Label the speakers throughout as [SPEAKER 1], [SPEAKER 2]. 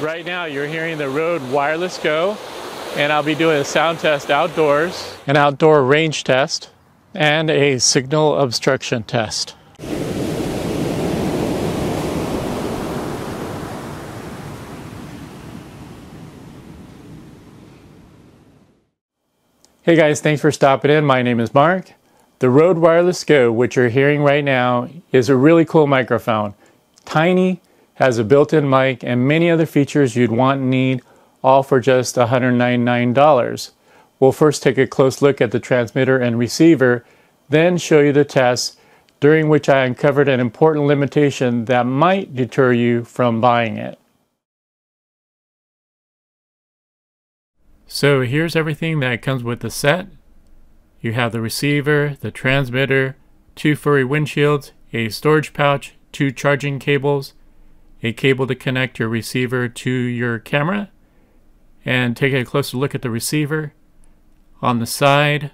[SPEAKER 1] Right now you're hearing the Rode Wireless Go and I'll be doing a sound test outdoors, an outdoor range test, and a signal obstruction test. Hey guys, thanks for stopping in. My name is Mark. The Rode Wireless Go, which you're hearing right now, is a really cool microphone. Tiny, has a built-in mic, and many other features you'd want and need, all for just $199. We'll first take a close look at the transmitter and receiver, then show you the tests, during which I uncovered an important limitation that might deter you from buying it. So here's everything that comes with the set. You have the receiver, the transmitter, two furry windshields, a storage pouch, two charging cables, a cable to connect your receiver to your camera and take a closer look at the receiver. On the side,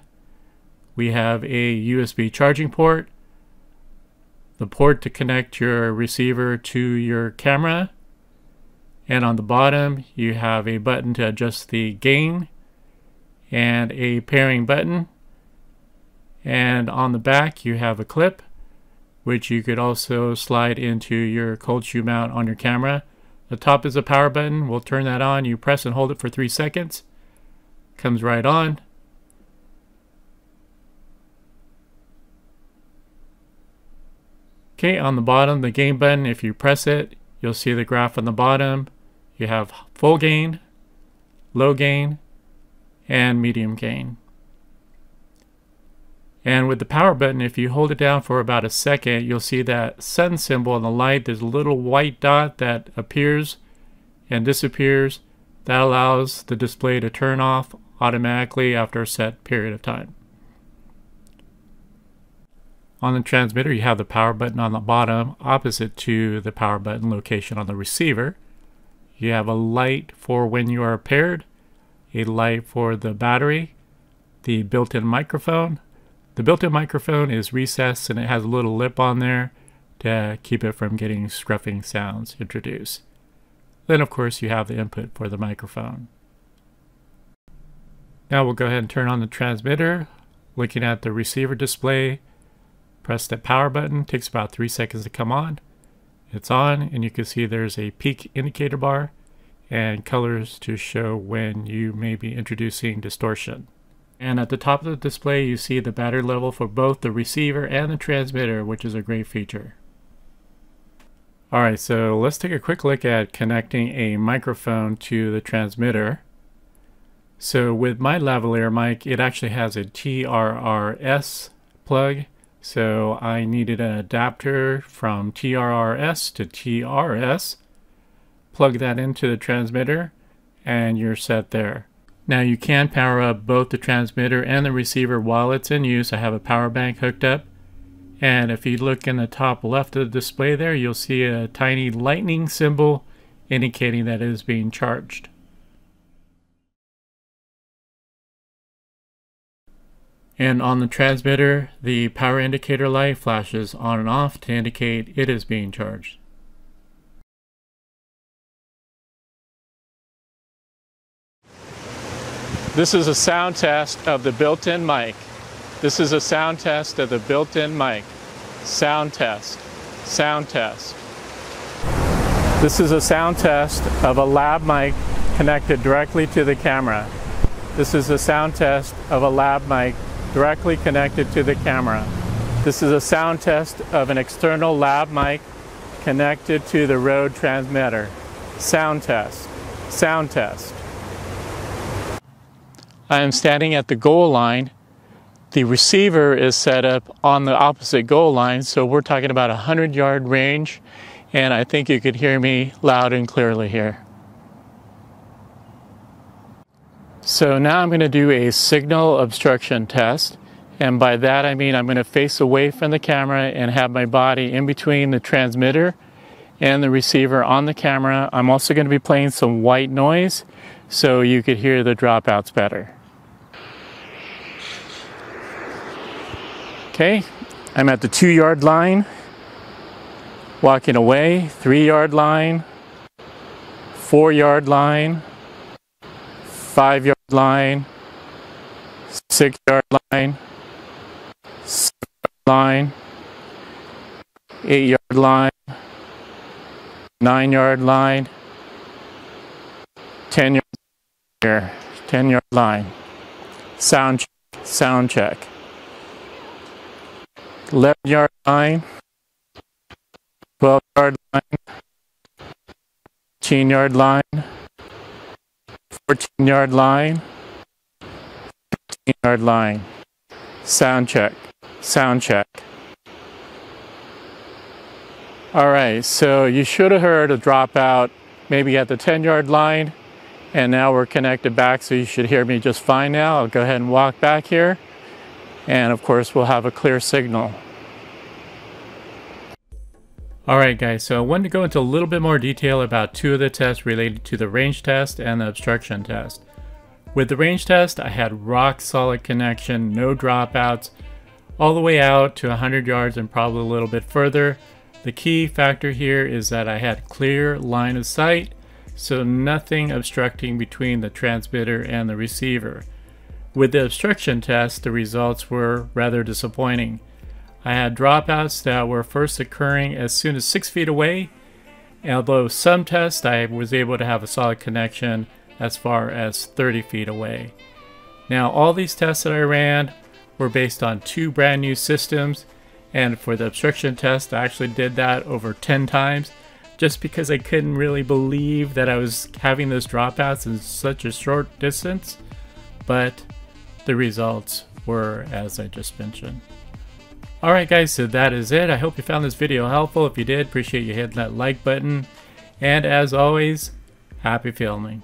[SPEAKER 1] we have a USB charging port, the port to connect your receiver to your camera, and on the bottom, you have a button to adjust the gain and a pairing button. And on the back, you have a clip which you could also slide into your cold shoe mount on your camera. The top is a power button. We'll turn that on. You press and hold it for three seconds. Comes right on. Okay, on the bottom, the gain button, if you press it, you'll see the graph on the bottom. You have full gain, low gain, and medium gain. And with the power button, if you hold it down for about a second, you'll see that sun symbol in the light. There's a little white dot that appears and disappears. That allows the display to turn off automatically after a set period of time. On the transmitter, you have the power button on the bottom, opposite to the power button location on the receiver. You have a light for when you are paired, a light for the battery, the built-in microphone, the built-in microphone is recessed and it has a little lip on there to keep it from getting scruffing sounds introduced. Then of course you have the input for the microphone. Now we'll go ahead and turn on the transmitter. Looking at the receiver display, press the power button, It takes about three seconds to come on. It's on and you can see there's a peak indicator bar and colors to show when you may be introducing distortion. And at the top of the display, you see the battery level for both the receiver and the transmitter, which is a great feature. Alright, so let's take a quick look at connecting a microphone to the transmitter. So with my lavalier mic, it actually has a TRRS plug. So I needed an adapter from TRRS to TRS. Plug that into the transmitter and you're set there. Now you can power up both the transmitter and the receiver while it's in use. I have a power bank hooked up. And if you look in the top left of the display there, you'll see a tiny lightning symbol indicating that it is being charged. And on the transmitter, the power indicator light flashes on and off to indicate it is being charged. This is a sound test of the built-in mic. This is a sound test of the built-in mic. Sound test. Sound test. This is a sound test of a lav mic connected directly to the camera. This is a sound test of a lav mic directly connected to the camera. This is a sound test of an external lav mic connected to the Rode transmitter. Sound test. Sound test. I am standing at the goal line. The receiver is set up on the opposite goal line, so we're talking about a 100 yard range, and I think you could hear me loud and clearly here. So now I'm going to do a signal obstruction test. And by that I mean I'm going to face away from the camera and have my body in between the transmitter and the receiver on the camera. I'm also going to be playing some white noise so you could hear the dropouts better. Okay, I'm at the two yard line, walking away, three yard line, four yard line, five yard line, six yard line, seven yard line, eight yard line, nine yard line, ten yard here, ten yard line. Sound check, sound check. Eleven yard line, twelve yard line, fifteen yard line, fourteen yard line, fifteen yard line. Sound check, sound check. All right, so you should have heard a dropout maybe at the 10 yard line, and now we're connected back, so you should hear me just fine now. I'll go ahead and walk back here, and of course, we'll have a clear signal. All right, guys, so I wanted to go into a little bit more detail about two of the tests related to the range test and the obstruction test. With the range test, I had rock solid connection, no dropouts, all the way out to 100 yards and probably a little bit further. The key factor here is that I had clear line of sight, so nothing obstructing between the transmitter and the receiver. With the obstruction test, the results were rather disappointing. I had dropouts that were first occurring as soon as 6 feet away, although some tests I was able to have a solid connection as far as 30 feet away. Now all these tests that I ran were based on two brand new systems and for the obstruction test, I actually did that over 10 times just because I couldn't really believe that I was having those dropouts in such a short distance. But the results were as I just mentioned. Alright guys, so that is it. I hope you found this video helpful. If you did, appreciate you hitting that like button. And as always, happy filming.